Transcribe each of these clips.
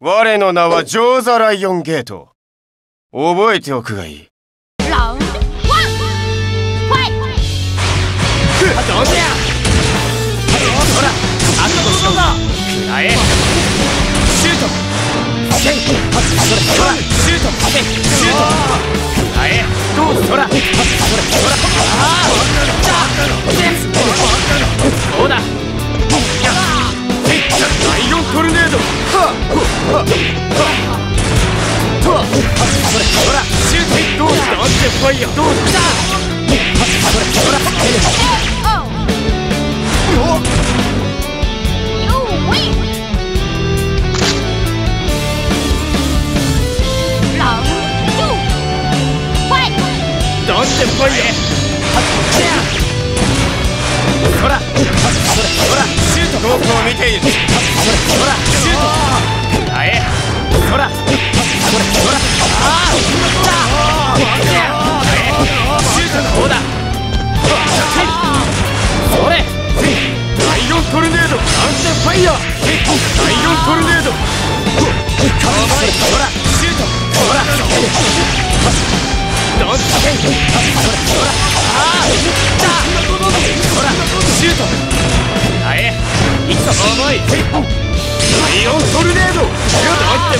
我の名はジョーザ・ライオンゲート。覚えておくがいい。ラウンドワン。ファイトどうせやほらあとしろだ食らえシュート。せんほらシュート。せんシュート食らえどうほらほらほらああせんそうだ？トルネード。はっ。はっ。はっ。はっ。はっ。ほらシュートどうしたアンテファイヤどうした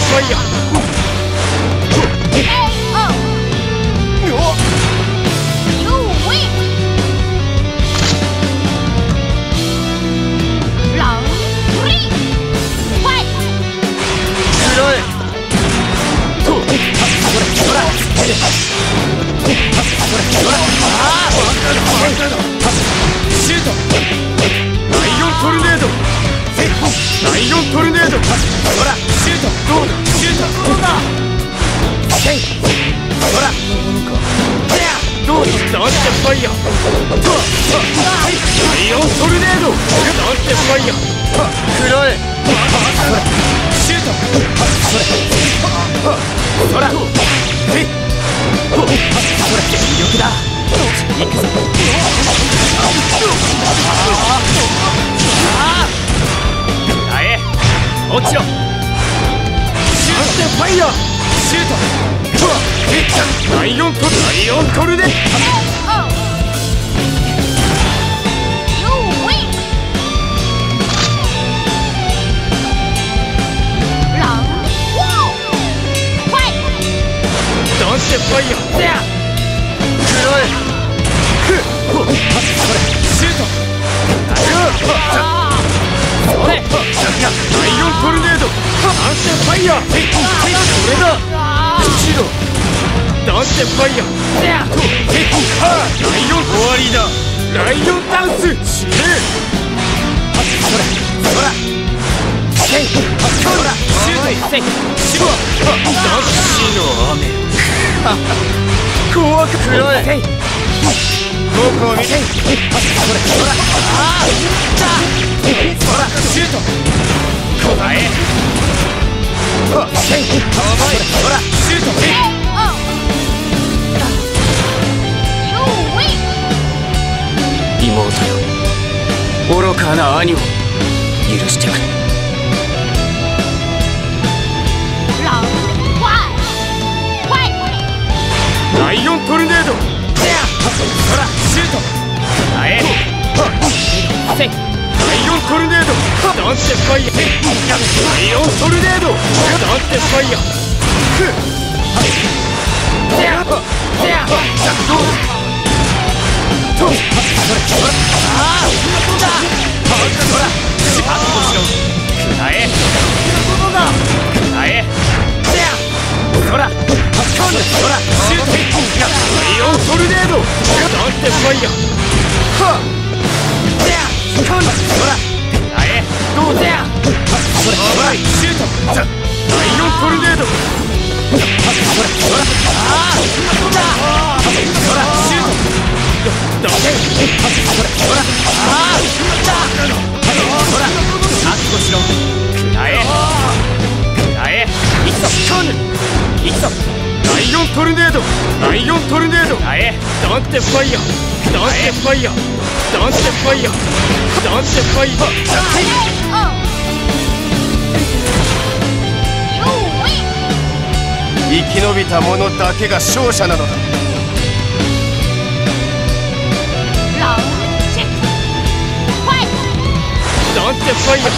テフンテファイヤーくらえシュートそれそら力だ行くぞあえ落ちろ。シュートファイヤー。シュート。ライオントルライオントルネトダンテファイヤーせやくらえふっほっそれシュートあそれライオントルネードダンテファイヤーへいそれだ一度ダンテファイヤーせやとへいはあライオン終わりだライオンダンス死ねそれそらせいそらシュートせいシュワダンシの雨怖くいどこを見ほらああだほらシュートほらシュートせ妹よ愚かな兄を許してくれせいライオントルネード。ダンテファイヤーライオントルネード。ダンテファイヤーふっせや。せや。どうとそれほらああだほらしばっとトルネードライオントルネードダンテファイヤーダンテファイヤーダンテファイヤーダンテファイヤー Oh びた者だけが勝者なのだ。ダンテファイヤー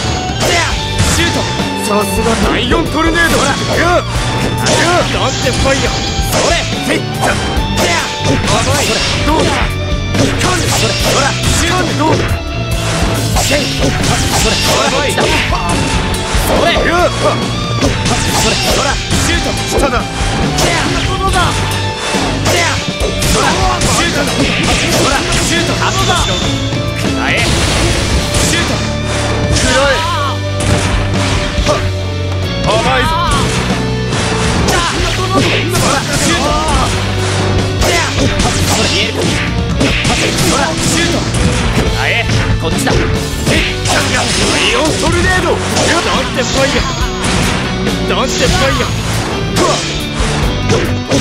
シュートさすが第4トルネードほらやっダンテファイヤーそれせいさ甘いどうだカンそれほらシュートどうだせいそれ甘いそれやっそれほらシュート下だどうだほらシュートほらシュート覚悟しろくらえ。それ見えるかほらシュートくらえこっちだ第4トルネードダン。テファイヤーダンテファイヤー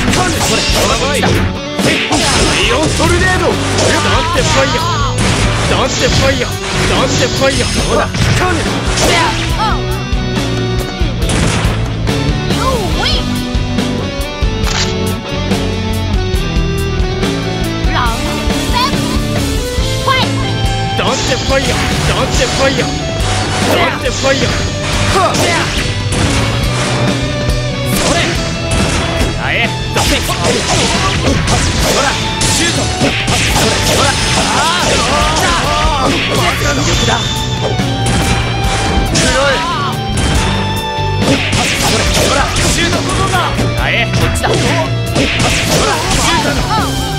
これ甘い第4トルネードダンテファイヤーダン。テファイヤーダンテファイヤーどうだダンテファイヤーダンテファイヤーダンテファイヤーそれ。あえ出せほらシュート。それほらああ全力だそれほらシュート。あえこっちだ。ほらシュート。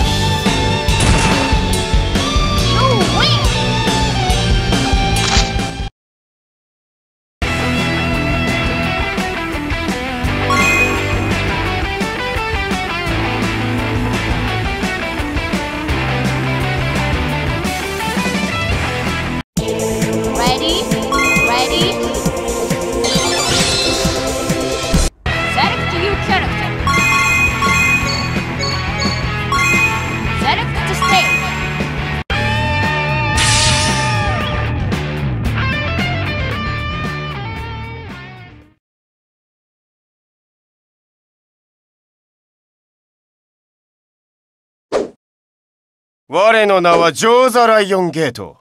我の名はジョーザライオンゲート。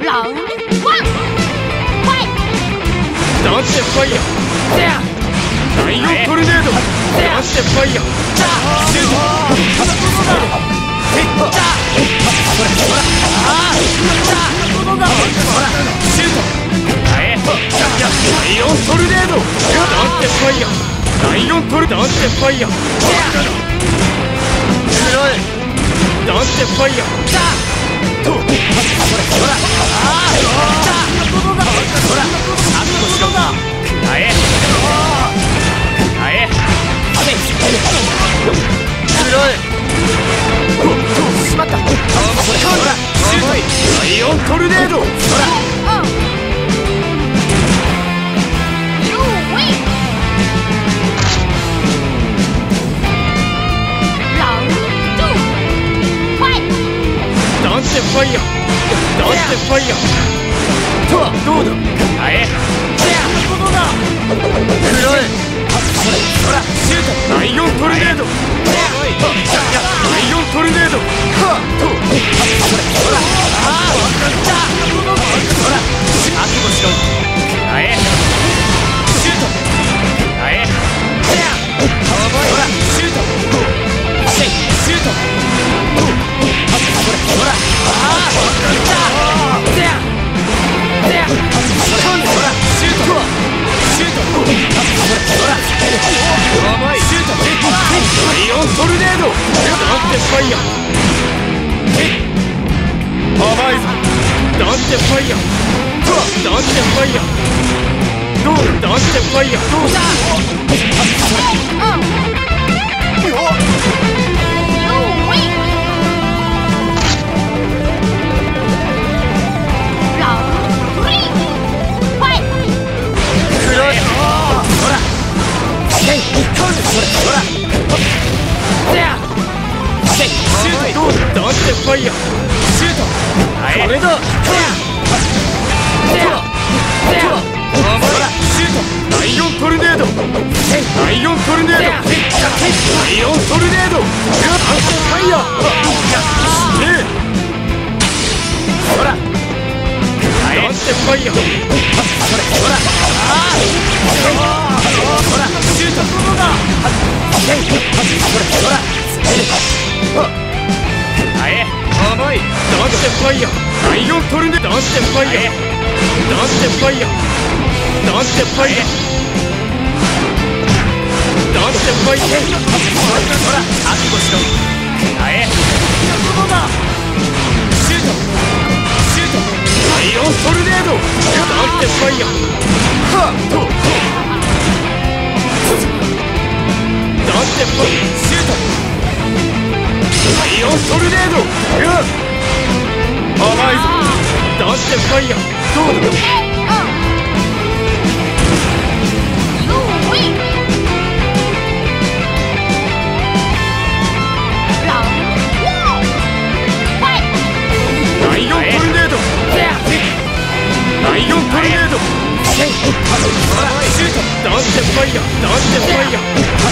Round one. Fight. ダンテファイヤー第4トルネードダンテファイヤーシュートシュートあえ第4トルネードダンテファイヤー第4トルダンテファイヤーダンテファイヤー。とほらほら覚悟しろくらえくらえしまったほらシュー。ト第4トルネー。ドほらンテ甘いダンスファイヤーライオントルネードダンスファイヤーダンスファイヤーダンスファイヤーダンスファイヤーほら覚悟しろえここだシュートシュートライオントルネードダンスファイヤーはっとダンスファイヤーシュートライオントルネード甘いぞダンスファイヤーどうだライオントルネードライオントルネードシュート。ダンスファイヤーダンスファイヤー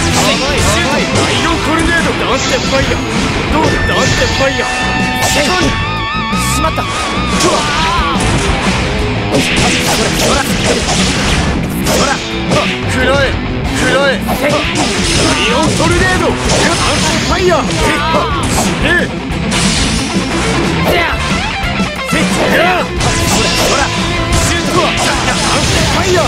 シュートライオントルネードダンスファイヤーどうダンスファイヤーしまったほら食らえ食らえライオントルネードダンスファイヤーええスファイヤー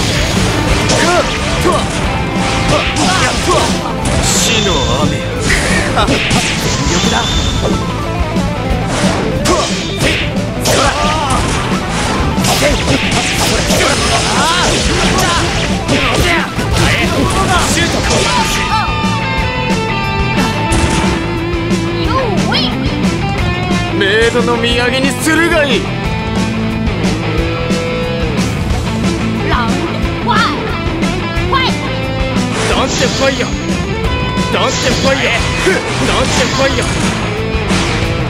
死の雨力だシュート You win. メイドの土産にするがいいダンスファイヤーダンスファイヤーダンスファイヤー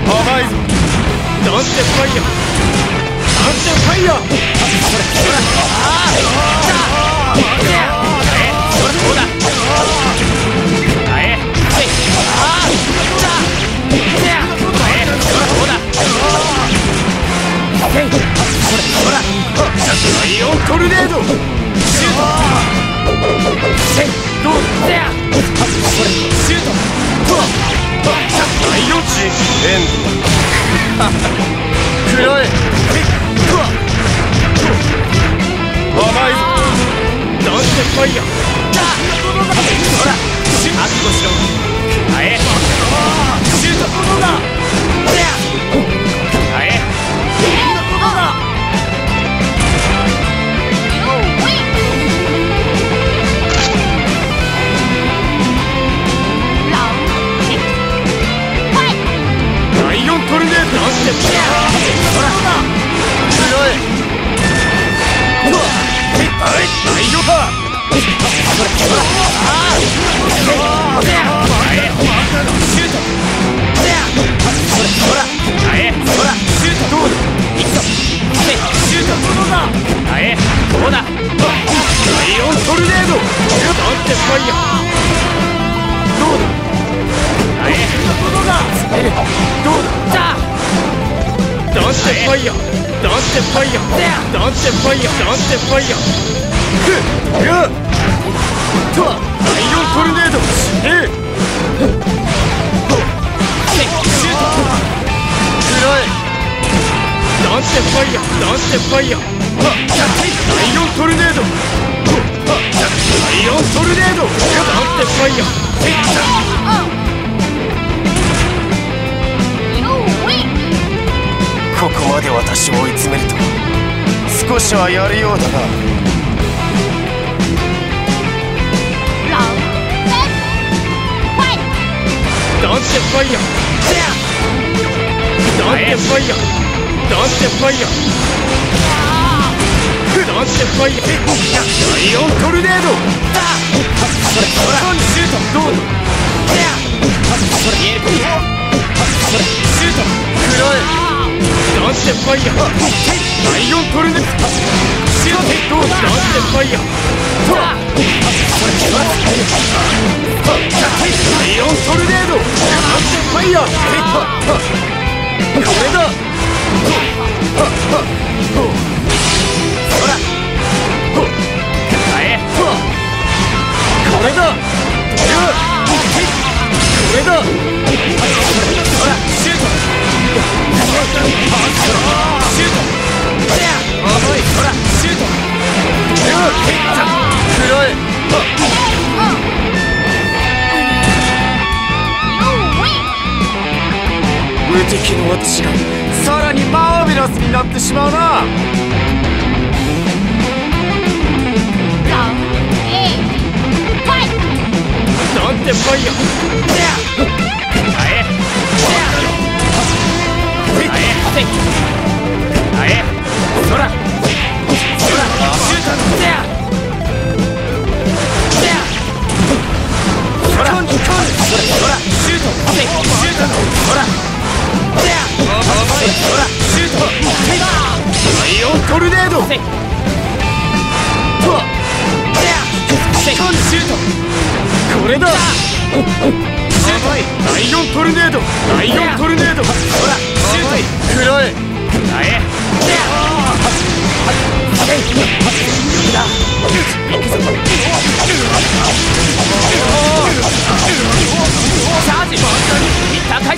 甘いぞダンスファイヤーダンスファイヤートルネードエンド食らえ甘い。ぞダンスファイヤーほら覚悟しろえシュートだどうだ？ダンスファイヤー？ダンスファイヤー？ダンスファイヤー？ダンスファイヤー？ふっ。やっ。とライオントルネードええシュート食らえダンスファイヤーダンスファイヤーライオントルネードライオントルネードダンスファイヤーここまで私を追い詰めると少しはやるようだな。ダンスファイヤー。ダンスファイヤー。ダンスファイヤー。ダンスファイヤー。ライオントルネー。ドそれほらシュー。トどうだそれ言えるそれシュー。ト食らえダンスファイヤーライオントルネスシロテッドダンスファイヤーラライオントルネードダンファイヤーこれだ。敵の私がさらにマーベラスになってしまうな。なんてファイヤャージッター解